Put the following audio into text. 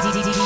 DJ.